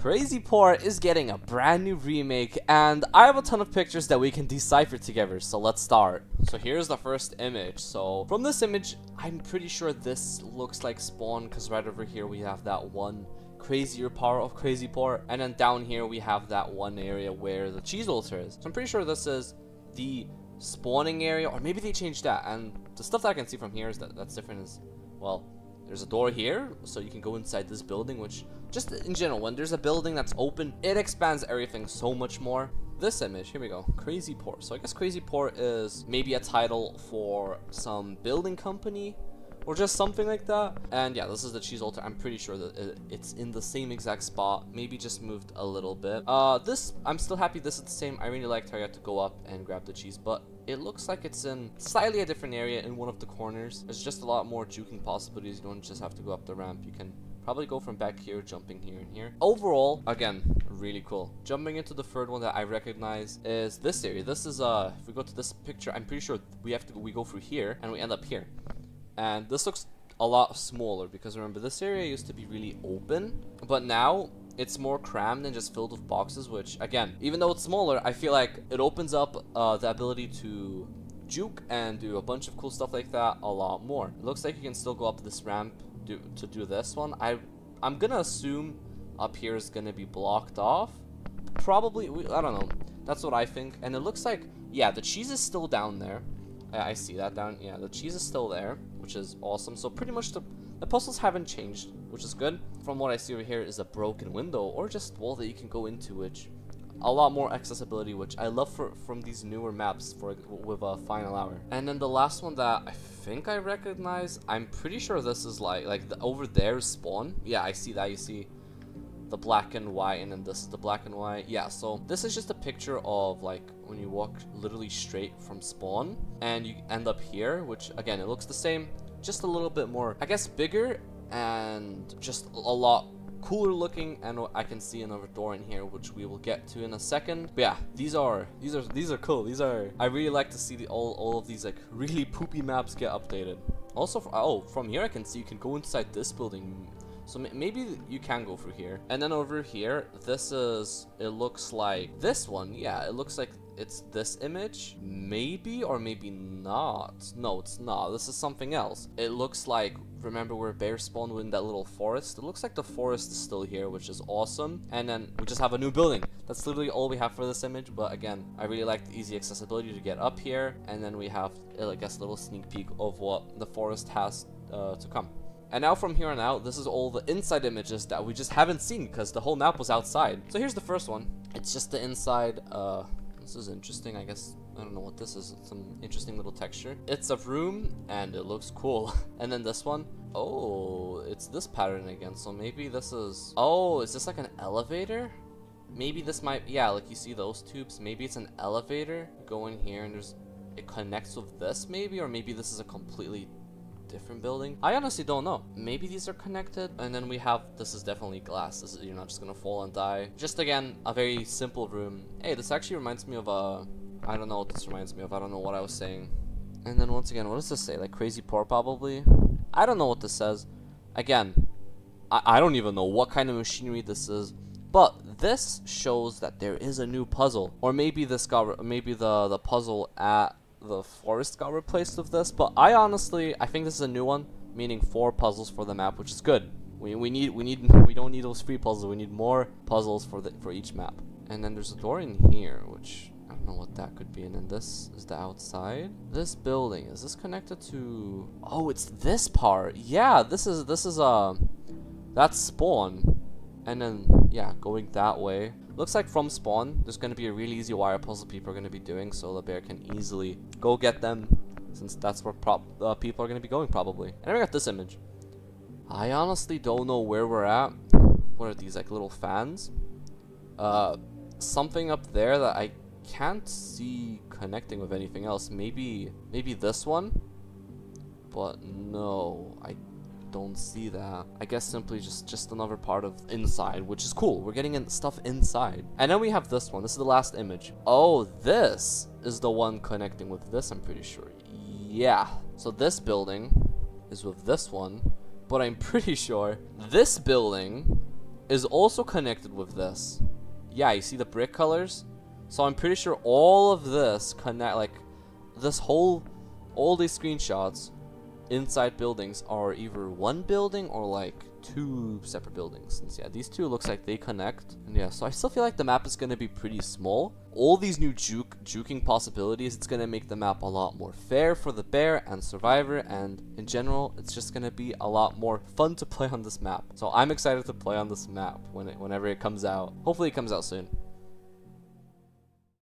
Crazy Port is getting a brand new remake, and I have a ton of pictures that we can decipher together, so let's start. So here's the first image. So from this image, I'm pretty sure this looks like Spawn, because right over here we have that one crazier part of Crazy Port, and then down here we have that one area where the cheese altar is. So I'm pretty sure this is the spawning area, or maybe they changed that, and the stuff that I can see from here is that that's different is, well, there's a door here, so you can go inside this building, which, just in general, when there's a building that's open, it expands everything so much more. This image, here we go, Crazy Port. So I guess Crazy Port is maybe a title for some building company, or just something like that. And yeah, this is the cheese altar. I'm pretty sure that it's in the same exact spot, maybe just moved a little bit. Uh, this, I'm still happy this is the same. I really liked how you had to go up and grab the cheese, but it looks like it's in slightly a different area in one of the corners. There's just a lot more juking possibilities. You don't just have to go up the ramp. You can probably go from back here, jumping here and here. Overall, again, really cool. Jumping into the third one that I recognize is this area. This is, uh, if we go to this picture, I'm pretty sure we have to, we go through here and we end up here. And this looks a lot smaller because remember, this area used to be really open, but now it's more crammed and just filled with boxes, which, again, even though it's smaller, I feel like it opens up uh, the ability to juke and do a bunch of cool stuff like that a lot more. It looks like you can still go up this ramp do, to do this one. I, I'm gonna assume up here is gonna be blocked off. Probably, I don't know. That's what I think. And it looks like, yeah, the cheese is still down there. I, I see that down, yeah, the cheese is still there, which is awesome. So pretty much the the puzzles haven't changed, which is good. From what I see over here is a broken window or just wall that you can go into, which a lot more accessibility, which I love for from these newer maps for with a final hour. And then the last one that I think I recognize, I'm pretty sure this is like like the, over there is spawn. Yeah, I see that. You see the black and white, and then this is the black and white. Yeah, so this is just a picture of like when you walk literally straight from spawn, and you end up here, which again it looks the same just a little bit more, I guess, bigger and just a lot cooler looking and I can see another door in here which we will get to in a second. But yeah these are these are these are cool. These are I really like to see the, all, all of these like really poopy maps get updated. Also oh from here I can see you can go inside this building. So maybe you can go through here. And then over here this is it looks like this one yeah it looks like it's this image? Maybe or maybe not. No, it's not. This is something else. It looks like, remember where bear spawned in that little forest? It looks like the forest is still here, which is awesome. And then we just have a new building. That's literally all we have for this image. But again, I really like the easy accessibility to get up here. And then we have, I guess, a little sneak peek of what the forest has uh, to come. And now from here on out, this is all the inside images that we just haven't seen because the whole map was outside. So here's the first one. It's just the inside, uh, this is interesting, I guess. I don't know what this is. It's some interesting little texture. It's a room, and it looks cool. and then this one. Oh, it's this pattern again. So maybe this is... Oh, is this like an elevator? Maybe this might... Yeah, like you see those tubes. Maybe it's an elevator. Go in here, and there's... It connects with this, maybe? Or maybe this is a completely different building. I honestly don't know. Maybe these are connected. And then we have, this is definitely glass. This is, you're not just gonna fall and die. Just again, a very simple room. Hey, this actually reminds me of a, uh, don't know what this reminds me of. I don't know what I was saying. And then once again, what does this say? Like Crazy Port probably? I don't know what this says. Again, I, I don't even know what kind of machinery this is. But this shows that there is a new puzzle. Or maybe this got, maybe the, the puzzle at the forest got replaced with this, but I honestly, I think this is a new one, meaning four puzzles for the map, which is good. We, we need, we need, we don't need those free puzzles, we need more puzzles for the, for each map. And then there's a door in here, which, I don't know what that could be, and then this is the outside. This building, is this connected to, oh, it's this part. Yeah, this is, this is, uh, that's spawn. And then, yeah, going that way. Looks like from spawn, there's going to be a really easy wire puzzle people are going to be doing, so the bear can easily go get them, since that's where uh, people are going to be going, probably. And we got this image. I honestly don't know where we're at. What are these, like, little fans? Uh, something up there that I can't see connecting with anything else. Maybe, maybe this one? But no, I don't see that. I guess simply just, just another part of inside, which is cool. We're getting in stuff inside. And then we have this one. This is the last image. Oh, this is the one connecting with this, I'm pretty sure. Yeah. So this building is with this one, but I'm pretty sure this building is also connected with this. Yeah, you see the brick colors? So I'm pretty sure all of this connect, like, this whole, all these screenshots inside buildings are either one building or like two separate buildings. Since yeah, these two looks like they connect. And yeah, so I still feel like the map is gonna be pretty small. All these new juke juking possibilities, it's gonna make the map a lot more fair for the bear and survivor, and in general, it's just gonna be a lot more fun to play on this map. So I'm excited to play on this map when it whenever it comes out. Hopefully it comes out soon.